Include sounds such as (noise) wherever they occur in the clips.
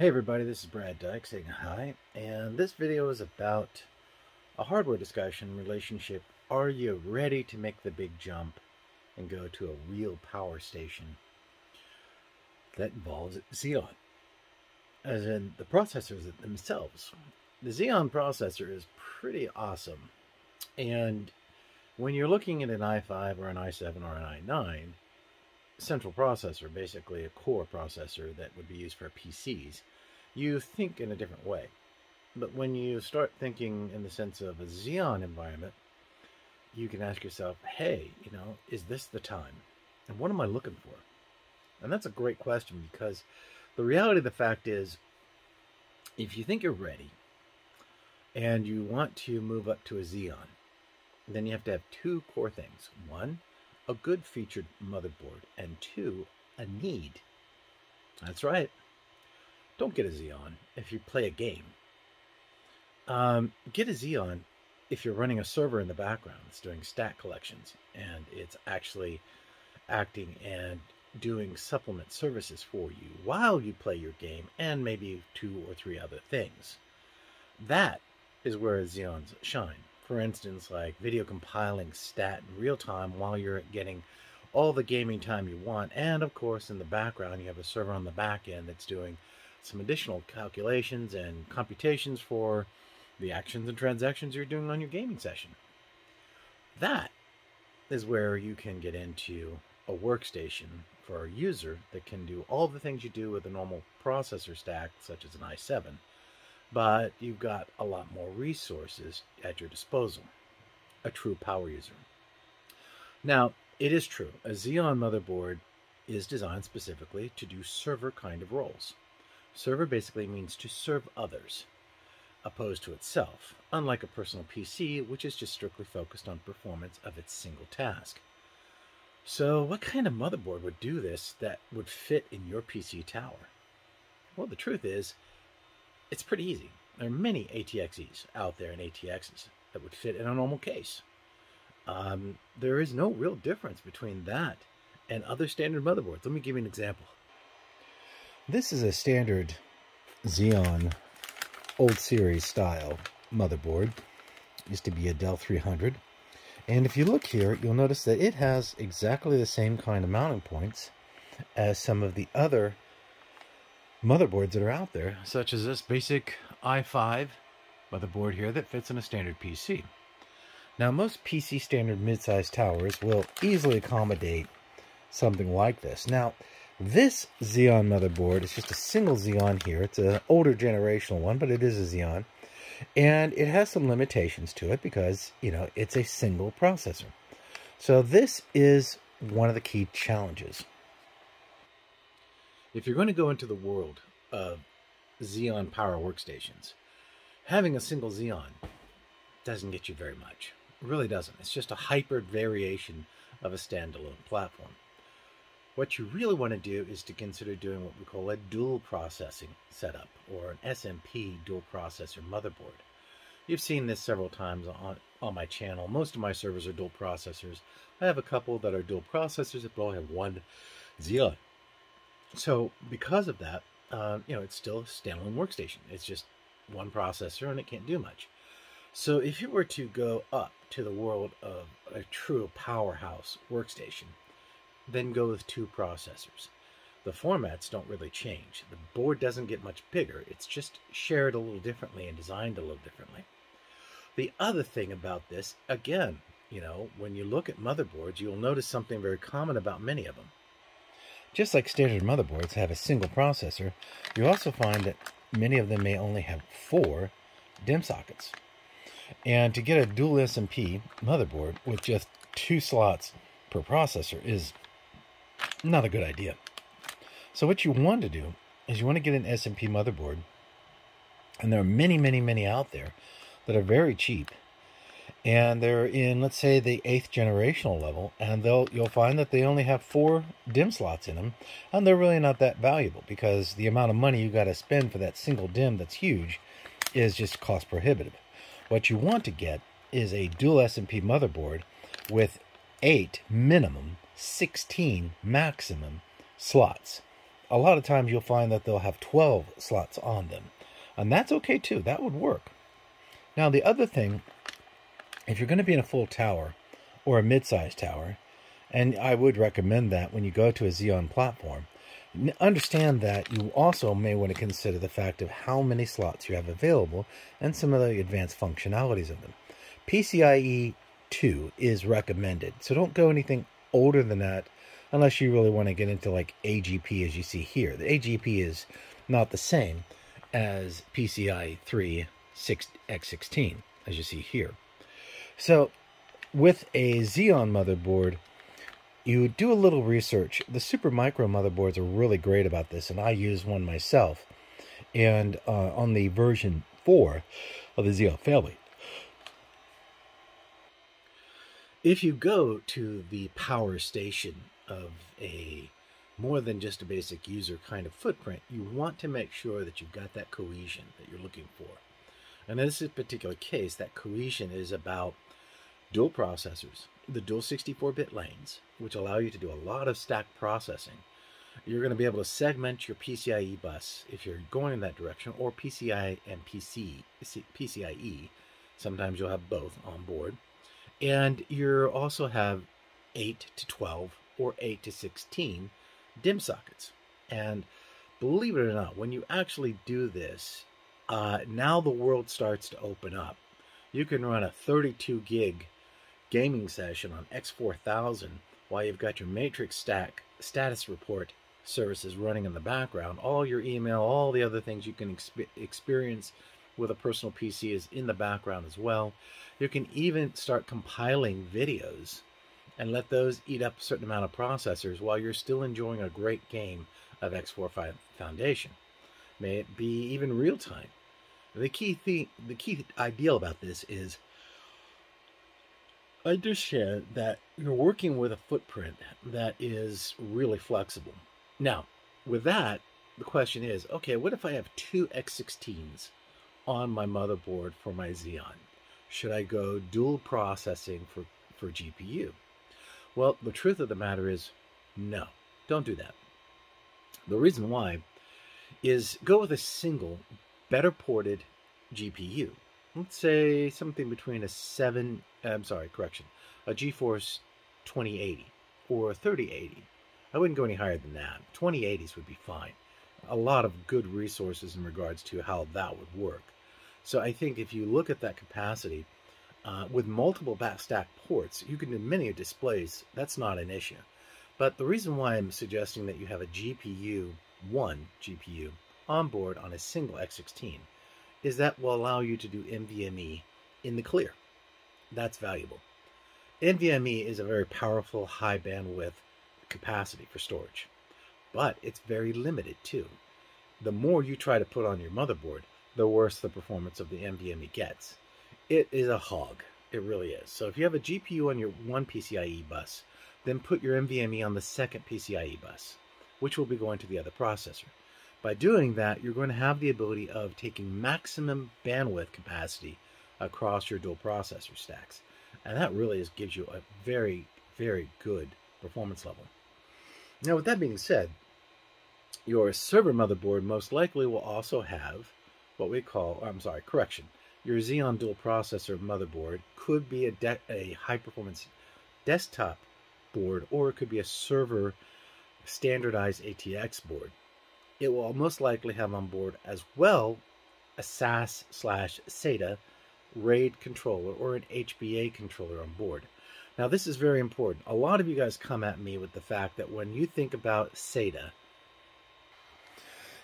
Hey everybody, this is Brad Dyke saying hi, and this video is about a hardware discussion relationship. Are you ready to make the big jump and go to a real power station that involves Xeon? As in the processors themselves. The Xeon processor is pretty awesome, and when you're looking at an i5 or an i7 or an i9, central processor, basically a core processor that would be used for PCs, you think in a different way. But when you start thinking in the sense of a Xeon environment, you can ask yourself, hey, you know, is this the time? And what am I looking for? And that's a great question because the reality of the fact is, if you think you're ready and you want to move up to a Xeon, then you have to have two core things. One, a good featured motherboard, and two, a need. That's right. Don't get a Xeon if you play a game. Um, get a Xeon if you're running a server in the background that's doing stat collections and it's actually acting and doing supplement services for you while you play your game and maybe two or three other things. That is where Xeons shine for instance, like video compiling stat in real time while you're getting all the gaming time you want. And of course, in the background, you have a server on the back end that's doing some additional calculations and computations for the actions and transactions you're doing on your gaming session. That is where you can get into a workstation for a user that can do all the things you do with a normal processor stack, such as an i7 but you've got a lot more resources at your disposal. A true power user. Now, it is true, a Xeon motherboard is designed specifically to do server kind of roles. Server basically means to serve others, opposed to itself, unlike a personal PC, which is just strictly focused on performance of its single task. So, what kind of motherboard would do this that would fit in your PC tower? Well, the truth is, it's pretty easy. There are many ATXEs out there and ATXs that would fit in a normal case. Um, there is no real difference between that and other standard motherboards. Let me give you an example. This is a standard Xeon old series style motherboard. It used to be a Dell 300. And if you look here, you'll notice that it has exactly the same kind of mounting points as some of the other motherboards that are out there, such as this basic i5 motherboard here that fits in a standard PC. Now, most PC standard mid-sized towers will easily accommodate something like this. Now, this Xeon motherboard is just a single Xeon here. It's an older generational one, but it is a Xeon. And it has some limitations to it because, you know, it's a single processor. So this is one of the key challenges if you're going to go into the world of Xeon power workstations, having a single Xeon doesn't get you very much. It really doesn't. It's just a hyper variation of a standalone platform. What you really want to do is to consider doing what we call a dual processing setup or an SMP dual processor motherboard. You've seen this several times on, on my channel. Most of my servers are dual processors. I have a couple that are dual processors, but I have one Xeon so because of that, uh, you know, it's still a standalone workstation. It's just one processor and it can't do much. So if you were to go up to the world of a true powerhouse workstation, then go with two processors. The formats don't really change. The board doesn't get much bigger. It's just shared a little differently and designed a little differently. The other thing about this, again, you know, when you look at motherboards, you'll notice something very common about many of them. Just like standard motherboards have a single processor, you also find that many of them may only have four DIMM sockets. And to get a dual SMP motherboard with just two slots per processor is not a good idea. So what you want to do is you want to get an SMP motherboard, and there are many, many, many out there that are very cheap and they're in let's say the eighth generational level and they'll you'll find that they only have four DIMM slots in them and they're really not that valuable because the amount of money you got to spend for that single DIMM that's huge is just cost prohibitive what you want to get is a dual SMP motherboard with eight minimum 16 maximum slots a lot of times you'll find that they'll have 12 slots on them. And that's okay too. That would work. Now, the other thing, if you're going to be in a full tower or a mid-sized tower, and I would recommend that when you go to a Xeon platform, understand that you also may want to consider the fact of how many slots you have available and some of the advanced functionalities of them. PCIe 2 is recommended, so don't go anything older than that unless you really want to get into like AGP as you see here. The AGP is not the same as PCI 3 6X16 as you see here. So with a Xeon motherboard, you do a little research. The Supermicro motherboards are really great about this, and I use one myself. And uh, on the version 4 of the Xeon family. If you go to the power station of a more than just a basic user kind of footprint, you want to make sure that you've got that cohesion that you're looking for. And in this particular case, that cohesion is about dual processors, the dual 64-bit lanes, which allow you to do a lot of stack processing. You're going to be able to segment your PCIe bus if you're going in that direction, or PCI and PC, PCIe. Sometimes you'll have both on board. And you also have 8 to 12 or 8 to 16 DIMM sockets. And believe it or not, when you actually do this, uh, now the world starts to open up. You can run a 32 gig gaming session on X4000 while you've got your matrix stack status report services running in the background. All your email, all the other things you can exp experience with a personal PC is in the background as well. You can even start compiling videos and let those eat up a certain amount of processors while you're still enjoying a great game of X45 Foundation. May it be even real time. The key thing, the key ideal about this is understand that you're working with a footprint that is really flexible. Now, with that, the question is, okay, what if I have two X16s on my motherboard for my Xeon? Should I go dual processing for, for GPU? Well, the truth of the matter is, no, don't do that. The reason why is go with a single, better ported GPU let's say something between a 7, I'm sorry, correction, a GeForce 2080 or 3080. I wouldn't go any higher than that. 2080s would be fine. A lot of good resources in regards to how that would work. So I think if you look at that capacity, uh, with multiple backstack ports, you can do many displays. That's not an issue. But the reason why I'm suggesting that you have a GPU, one GPU, on board on a single X16 is that will allow you to do NVMe in the clear. That's valuable. NVMe is a very powerful high bandwidth capacity for storage, but it's very limited too. The more you try to put on your motherboard, the worse the performance of the NVMe gets. It is a hog. It really is. So if you have a GPU on your one PCIe bus, then put your NVMe on the second PCIe bus, which will be going to the other processor. By doing that, you're going to have the ability of taking maximum bandwidth capacity across your dual processor stacks. And that really is, gives you a very, very good performance level. Now, with that being said, your server motherboard most likely will also have what we call, I'm sorry, correction. Your Xeon dual processor motherboard could be a, a high performance desktop board or it could be a server standardized ATX board it will most likely have on board as well a SAS slash SATA RAID controller or an HBA controller on board. Now, this is very important. A lot of you guys come at me with the fact that when you think about SATA,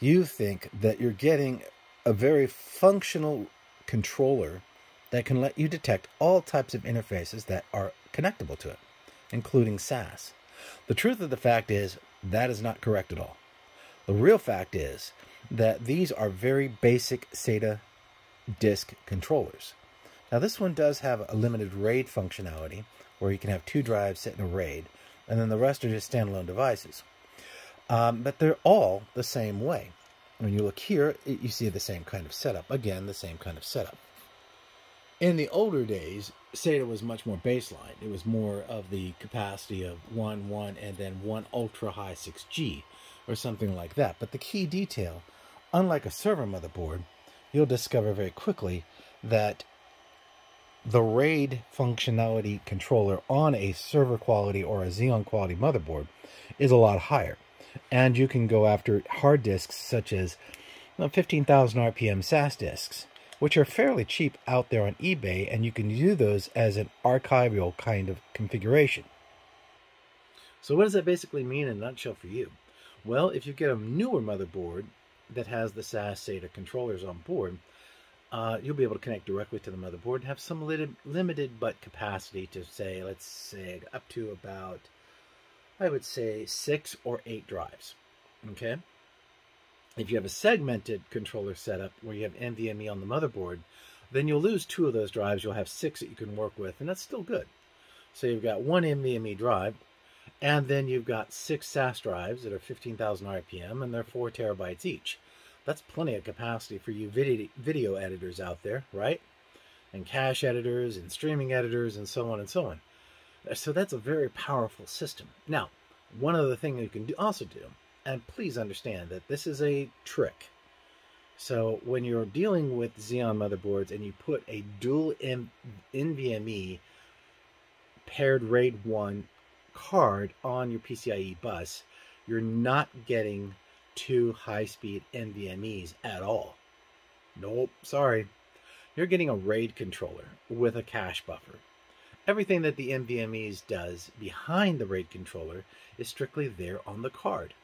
you think that you're getting a very functional controller that can let you detect all types of interfaces that are connectable to it, including SAS. The truth of the fact is that is not correct at all. The real fact is that these are very basic SATA disk controllers. Now this one does have a limited RAID functionality where you can have two drives set in a RAID and then the rest are just standalone devices. Um, but they're all the same way. When you look here, you see the same kind of setup. Again, the same kind of setup. In the older days, SATA was much more baseline. It was more of the capacity of 1, 1, and then 1 ultra high 6G or something like that. But the key detail, unlike a server motherboard, you'll discover very quickly that the RAID functionality controller on a server quality or a Xeon quality motherboard is a lot higher. And you can go after hard disks such as 15,000 RPM SAS disks, which are fairly cheap out there on eBay, and you can do those as an archival kind of configuration. So, what does that basically mean in a nutshell for you? Well, if you get a newer motherboard that has the SAS SATA controllers on board, uh, you'll be able to connect directly to the motherboard and have some limited, limited but capacity to say, let's say, up to about, I would say, six or eight drives. Okay? If you have a segmented controller setup where you have NVMe on the motherboard, then you'll lose two of those drives. You'll have six that you can work with, and that's still good. So you've got one NVMe drive, and then you've got six SAS drives that are 15,000 RPM, and they're four terabytes each. That's plenty of capacity for you video, editors out there, right? And cache editors and streaming editors and so on and so on. Uh, so that's a very powerful system. Now, one other thing you can do, also do and please understand that this is a trick. So when you're dealing with Xeon motherboards and you put a dual M NVMe paired RAID 1 card on your PCIe bus, you're not getting two high-speed NVMEs at all. Nope, sorry. You're getting a RAID controller with a cache buffer. Everything that the NVMEs does behind the RAID controller is strictly there on the card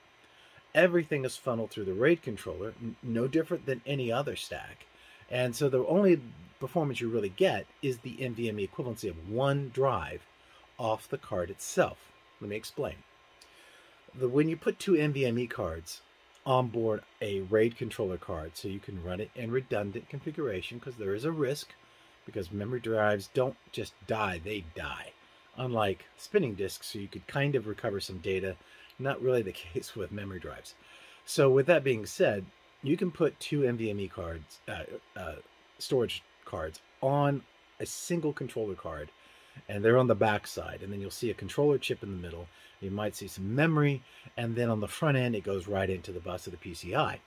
everything is funneled through the RAID controller, no different than any other stack. And so the only performance you really get is the NVMe equivalency of one drive off the card itself. Let me explain. The, when you put two NVMe cards on board a RAID controller card, so you can run it in redundant configuration, because there is a risk, because memory drives don't just die, they die. Unlike spinning disks, so you could kind of recover some data not really the (laughs) case with memory drives. So with that being said, you can put two NVMe cards, uh, uh, storage cards on a single controller card, and they're on the back side. And then you'll see a controller chip in the middle. You might see some memory, and then on the front end, it goes right into the bus of the PCI.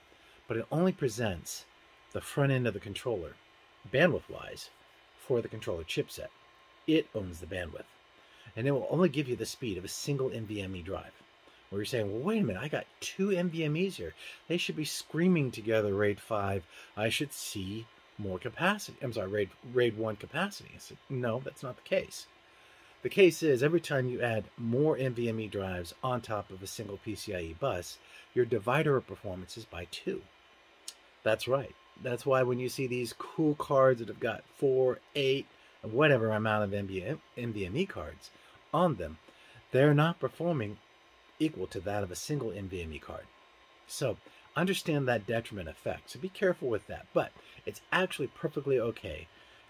But it only presents the front end of the controller, bandwidth-wise, for the controller chipset. It owns the bandwidth. And it will only give you the speed of a single NVMe drive where you're saying, well, wait a minute, I got two NVMEs here. They should be screaming together RAID 5. I should see more capacity. I'm sorry, RAID, RAID 1 capacity. I said, no, that's not the case. The case is every time you add more NVMe drives on top of a single PCIe bus, your divider of performance is by two. That's right. That's why when you see these cool cards that have got four, eight, whatever amount of NVMe cards on them, they're not performing equal to that of a single NVMe card. So understand that detriment effect. So be careful with that. But it's actually perfectly okay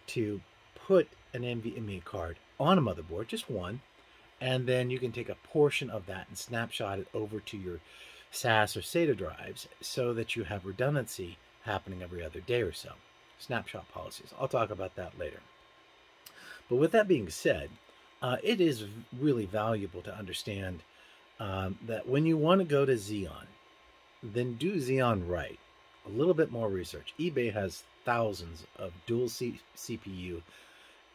to put an NVMe card on a motherboard, just one, and then you can take a portion of that and snapshot it over to your SAS or SATA drives so that you have redundancy happening every other day or so. Snapshot policies. I'll talk about that later. But with that being said, uh, it is really valuable to understand um, that when you want to go to Xeon, then do Xeon right. A little bit more research. eBay has thousands of dual C- CPU,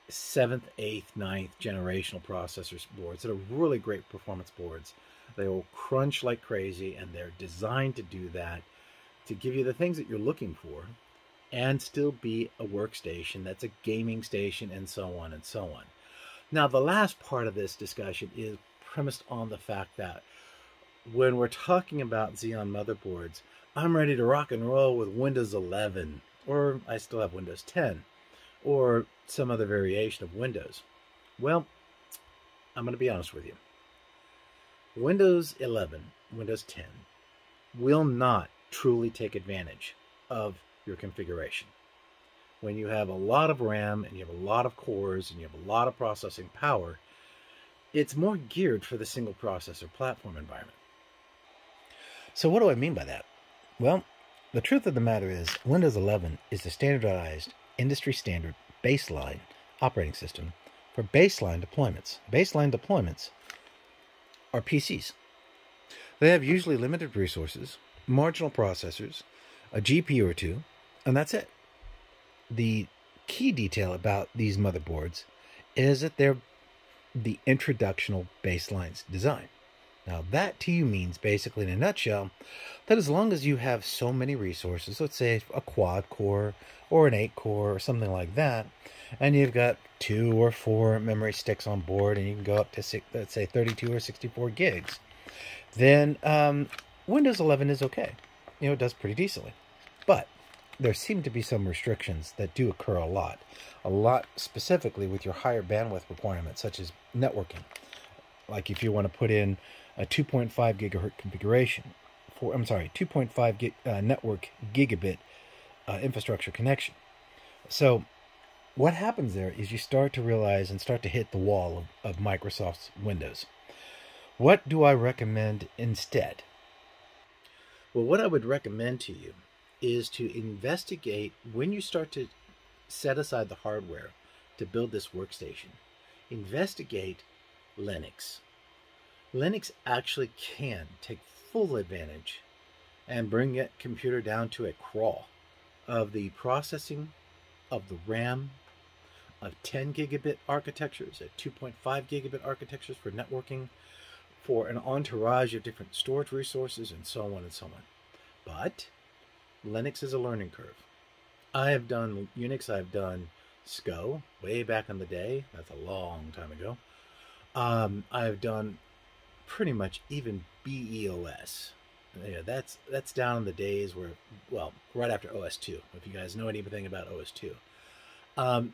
seventh, eighth, ninth generational processors boards that are really great performance boards. They will crunch like crazy, and they're designed to do that to give you the things that you're looking for and still be a workstation that's a gaming station and so on and so on. Now, the last part of this discussion is premised on the fact that when we're talking about Xeon motherboards, I'm ready to rock and roll with Windows 11, or I still have Windows 10, or some other variation of Windows. Well, I'm going to be honest with you. Windows 11, Windows 10 will not truly take advantage of your configuration. When you have a lot of RAM and you have a lot of cores and you have a lot of processing power, it's more geared for the single processor platform environment. So what do I mean by that? Well, the truth of the matter is Windows 11 is the standardized industry standard baseline operating system for baseline deployments. Baseline deployments are PCs. They have usually limited resources, marginal processors, a GPU or two, and that's it. The key detail about these motherboards is that they're the introductional baselines design. Now, that to you means basically, in a nutshell, that as long as you have so many resources, let's say a quad core or an eight core or something like that, and you've got two or four memory sticks on board, and you can go up to, let's say, 32 or 64 gigs, then um, Windows 11 is okay. You know, it does pretty decently. But there seem to be some restrictions that do occur a lot. A lot specifically with your higher bandwidth requirements, such as networking. Like if you want to put in a 2.5 gigahertz configuration for, I'm sorry, 2.5 gig, uh, network gigabit uh, infrastructure connection. So what happens there is you start to realize and start to hit the wall of, of Microsoft's Windows. What do I recommend instead? Well, what I would recommend to you is to investigate when you start to set aside the hardware to build this workstation, investigate Linux. Linux actually can take full advantage and bring that computer down to a crawl of the processing of the RAM of 10 gigabit architectures at 2.5 gigabit architectures for networking for an entourage of different storage resources and so on and so on. But Linux is a learning curve. I have done Unix, I've done SCO way back in the day. That's a long time ago. Um, I've done pretty much even BeOS. Yeah, that's that's down in the days where, well, right after OS2. If you guys know anything about OS2, um,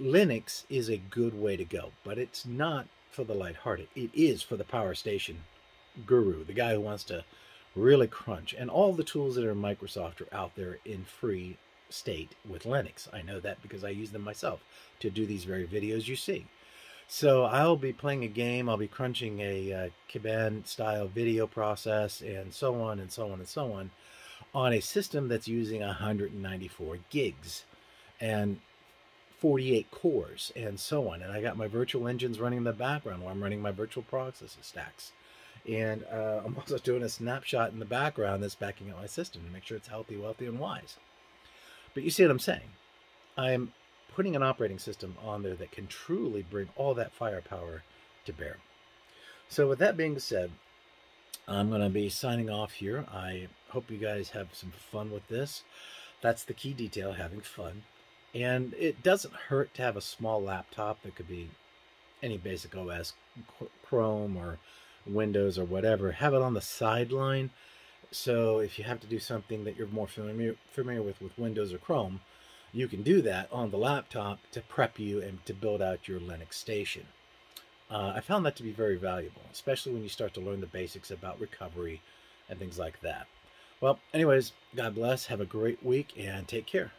Linux is a good way to go, but it's not for the lighthearted. It is for the power station guru, the guy who wants to really crunch. And all the tools that are Microsoft are out there in free state with Linux. I know that because I use them myself to do these very videos you see. So I'll be playing a game, I'll be crunching a uh, Kiban style video process and so on and so on and so on on a system that's using 194 gigs and 48 cores and so on. And I got my virtual engines running in the background while I'm running my virtual processor stacks. And uh, (laughs) I'm also doing a snapshot in the background that's backing up my system to make sure it's healthy, wealthy, and wise. But you see what I'm saying? I'm putting an operating system on there that can truly bring all that firepower to bear. So with that being said, I'm going to be signing off here. I hope you guys have some fun with this. That's the key detail, having fun. And it doesn't hurt to have a small laptop that could be any basic OS, Chrome or Windows or whatever, have it on the sideline. So if you have to do something that you're more familiar familiar with with Windows or Chrome, you can do that on the laptop to prep you and to build out your Linux station. Uh, I found that to be very valuable, especially when you start to learn the basics about recovery and things like that. Well, anyways, God bless. Have a great week and take care.